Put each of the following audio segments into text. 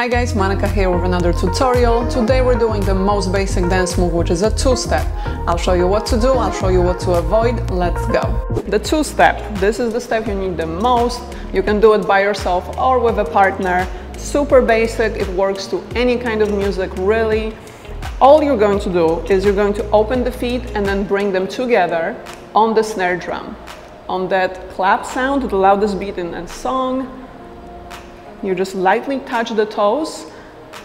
Hi guys, Monika here with another tutorial. Today we're doing the most basic dance move, which is a two-step. I'll show you what to do, I'll show you what to avoid. Let's go. The two-step, this is the step you need the most. You can do it by yourself or with a partner. Super basic, it works to any kind of music really. All you're going to do is you're going to open the feet and then bring them together on the snare drum. On that clap sound, the loudest beat in a song, you just lightly touch the toes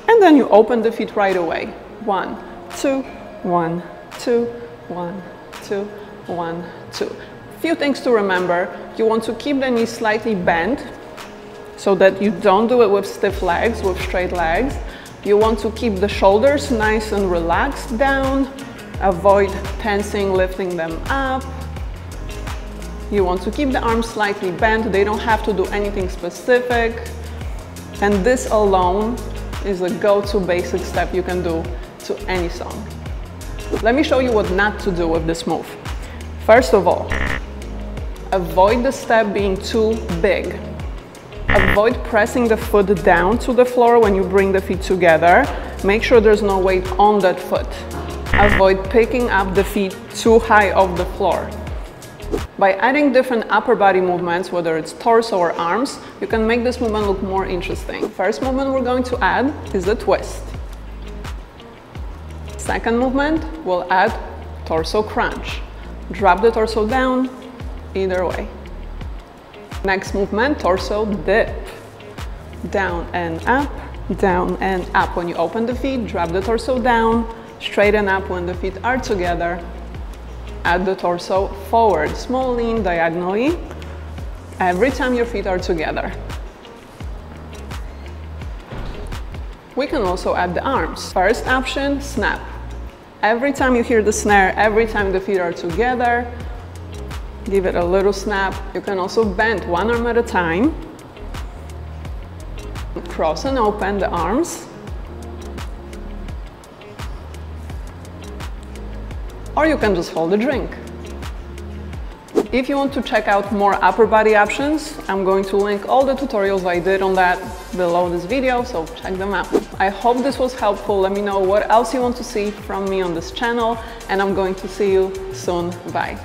and then you open the feet right away. One, two, one, two, one, two, one, two. Few things to remember. You want to keep the knees slightly bent so that you don't do it with stiff legs, with straight legs. You want to keep the shoulders nice and relaxed down. Avoid tensing, lifting them up. You want to keep the arms slightly bent. They don't have to do anything specific. And this alone is a go-to basic step you can do to any song. Let me show you what not to do with this move. First of all, avoid the step being too big. Avoid pressing the foot down to the floor when you bring the feet together. Make sure there's no weight on that foot. Avoid picking up the feet too high off the floor. By adding different upper body movements, whether it's torso or arms, you can make this movement look more interesting. First movement we're going to add is the twist. Second movement, we'll add torso crunch. Drop the torso down, either way. Next movement, torso dip. Down and up, down and up. When you open the feet, drop the torso down, straighten up when the feet are together, add the torso forward, small lean diagonally, every time your feet are together. We can also add the arms. First option, snap. Every time you hear the snare, every time the feet are together, give it a little snap. You can also bend one arm at a time. Cross and open the arms. Or you can just hold a drink. If you want to check out more upper body options, I'm going to link all the tutorials I did on that below this video, so check them out. I hope this was helpful. Let me know what else you want to see from me on this channel, and I'm going to see you soon. Bye.